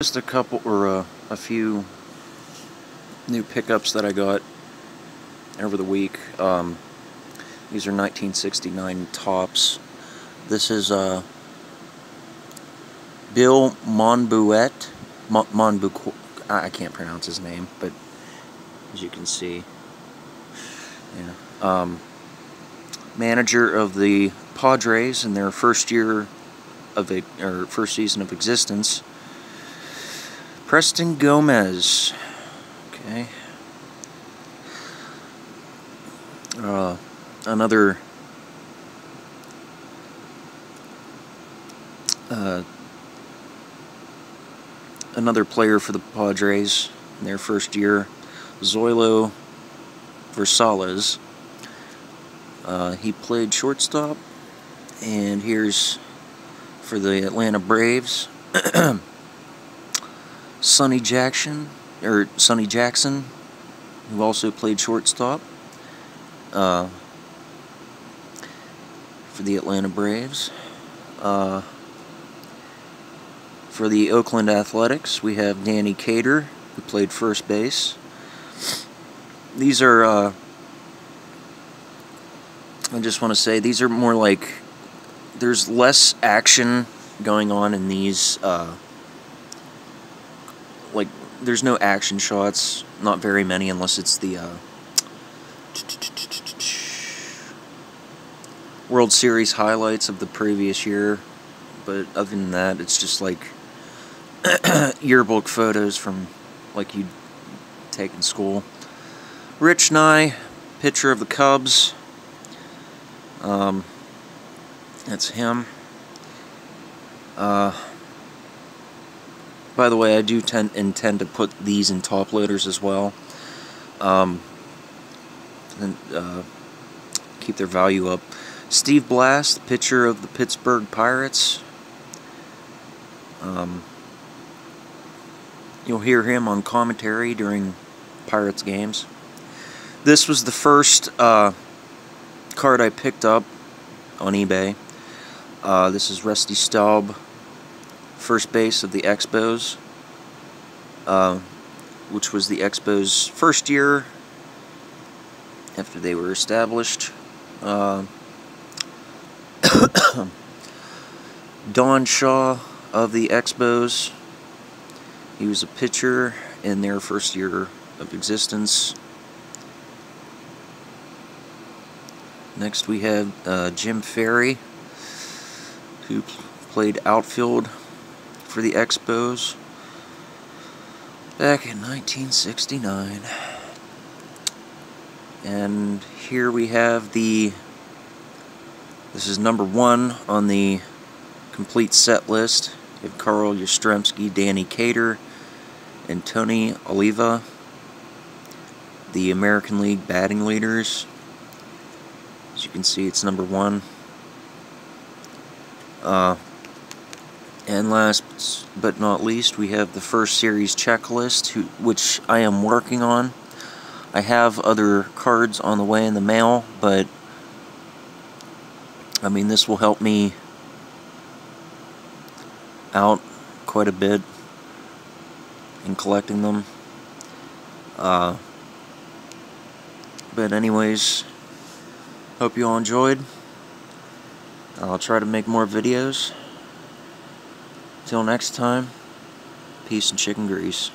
Just a couple or uh, a few new pickups that I got over the week. Um, these are 1969 Topps. This is uh, Bill Monbouet. Mon I can't pronounce his name, but as you can see, yeah. Um, manager of the Padres in their first year of a or first season of existence. Preston Gomez. Okay. Uh, another uh, another player for the Padres in their first year, Zoilo Versalles. Uh, he played shortstop, and here's for the Atlanta Braves, Sonny Jackson, or Sonny Jackson, who also played shortstop uh, for the Atlanta Braves. Uh, for the Oakland Athletics, we have Danny Cater, who played first base. These are, uh, I just want to say, these are more like, there's less action going on in these, uh, like, there's no action shots, not very many, unless it's the, uh, World Series highlights of the previous year, but other than that, it's just like yearbook photos from like you'd take in school. Rich Nye, picture of the Cubs. Um, that's him. Uh, by the way, I do tend, intend to put these in top loaders as well. Um, and uh, keep their value up. Steve Blass, pitcher of the Pittsburgh Pirates. Um, You'll hear him on commentary during Pirates games. This was the first uh, card I picked up on eBay. Uh, this is Rusty Staub, first base of the Expos, uh, which was the Expos' first year after they were established. Uh, Don Shaw of the Expos he was a pitcher in their first year of existence. Next we have uh, Jim Fairey, who played outfield for the Expos back in 1969. And here we have the, this is number one on the complete set list. Have Carl Yastrzemski, Danny Cater, and Tony Oliva, the American League batting leaders. As you can see, it's number one. Uh, and last but not least, we have the first series checklist, which I am working on. I have other cards on the way in the mail, but I mean, this will help me out quite a bit in collecting them. Uh, but anyways, hope you all enjoyed. I'll try to make more videos. Till next time, peace and chicken grease.